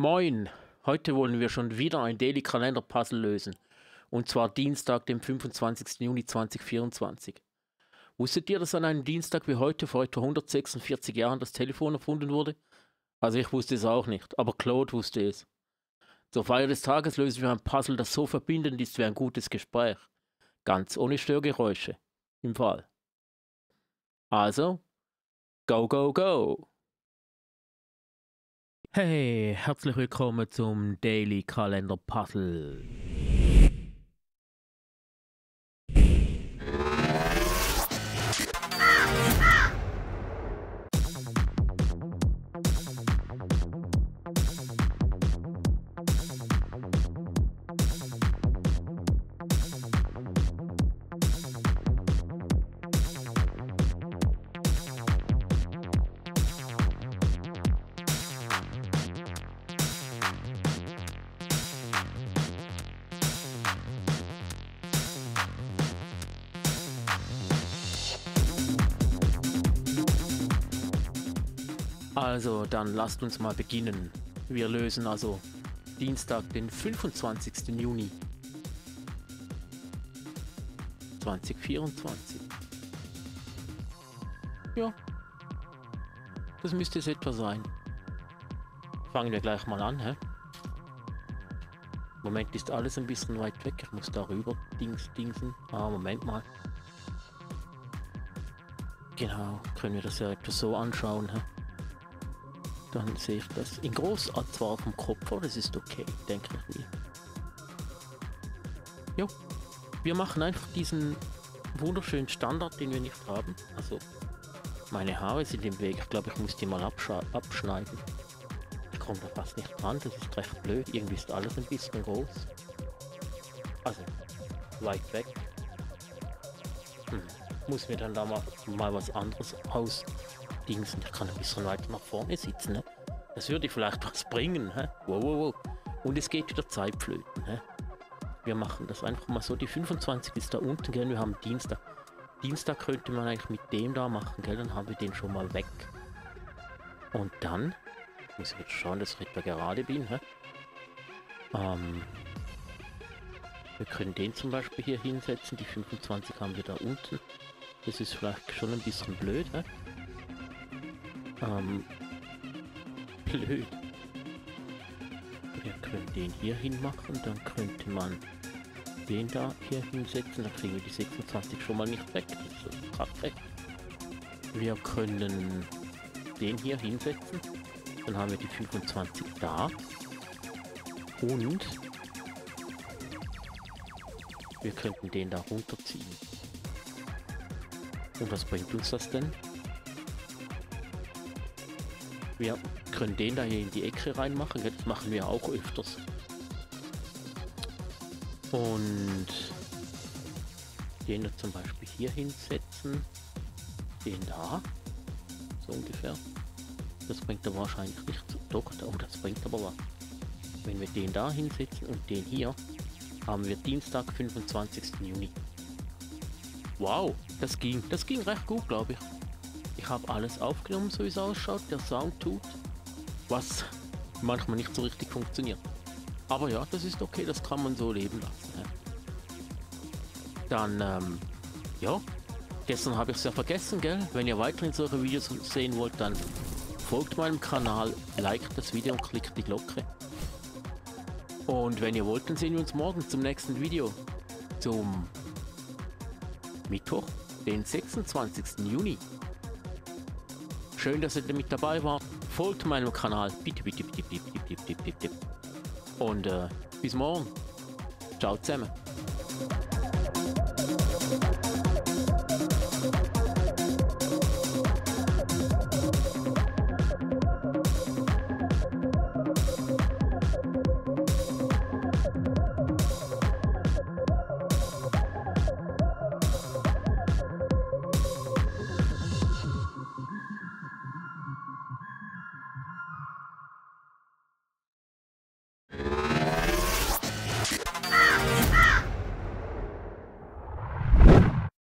Moin, heute wollen wir schon wieder ein Daily Kalender Puzzle lösen. Und zwar Dienstag, dem 25. Juni 2024. Wusstet ihr, dass an einem Dienstag wie heute vor etwa 146 Jahren das Telefon erfunden wurde? Also ich wusste es auch nicht, aber Claude wusste es. Zur Feier des Tages lösen wir ein Puzzle, das so verbindend ist wie ein gutes Gespräch. Ganz ohne Störgeräusche. Im Fall. Also, go, go, go! Hey, herzlich willkommen zum Daily Kalender Puzzle. Also, dann lasst uns mal beginnen. Wir lösen also Dienstag, den 25. Juni 2024. Ja, das müsste es etwa sein. Fangen wir gleich mal an, hä? Moment ist alles ein bisschen weit weg. Ich muss darüber dings, dingsen. Ah, Moment mal. Genau, können wir das ja etwa so anschauen, hä? Dann sehe ich das in groß zwar vom Kopf, aber das ist okay, denke ich mir. Jo, wir machen einfach diesen wunderschönen Standard, den wir nicht haben. Also, meine Haare sind im Weg. Ich glaube, ich muss die mal abschneiden. Ich komme da fast nicht dran, das ist recht blöd. Irgendwie ist alles ein bisschen groß. Also, weit weg. Hm. Muss mir dann da mal, mal was anderes aus Dingsen, der kann ein bisschen weiter nach vorne sitzen. Ne? Das würde vielleicht was bringen. Hä? Wow, wow, wow. Und es geht wieder Zeitflöten. Hä? Wir machen das einfach mal so. Die 25 ist da unten, gell? Wir haben Dienstag. Dienstag könnte man eigentlich mit dem da machen, gell? Dann haben wir den schon mal weg. Und dann muss ich jetzt schauen, dass ich etwa gerade bin. Hä? Ähm, wir können den zum Beispiel hier hinsetzen. Die 25 haben wir da unten. Das ist vielleicht schon ein bisschen blöd. Hä? Ähm, blöd. Wir können den hier hinmachen, dann könnte man den da hier hinsetzen, dann kriegen wir die 26 schon mal nicht weg. Das ist perfekt. Wir können den hier hinsetzen, dann haben wir die 25 da. Und wir könnten den da runterziehen. Und was bringt uns das denn? Wir können den da hier in die Ecke reinmachen. Das machen wir auch öfters. Und den da zum Beispiel hier hinsetzen. Den da. So ungefähr. Das bringt er wahrscheinlich nicht zu. Doch, oh, das bringt aber was. Wenn wir den da hinsetzen und den hier, haben wir Dienstag, 25. Juni. Wow, das ging. Das ging recht gut, glaube ich. Ich habe alles aufgenommen, so wie es ausschaut. Der Sound tut, was manchmal nicht so richtig funktioniert. Aber ja, das ist okay, das kann man so leben lassen. Dann, ähm, ja, gestern habe ich es ja vergessen, gell? Wenn ihr weiterhin solche Videos sehen wollt, dann folgt meinem Kanal, liked das Video und klickt die Glocke. Und wenn ihr wollt, dann sehen wir uns morgen zum nächsten Video. Zum Mittwoch, den 26. Juni. Schön, dass ihr mit dabei wart. Folgt meinem Kanal. Bitte, bitte, bitte, bitte, bitte, bitte, bitte. Und äh, bis morgen. Ciao zusammen.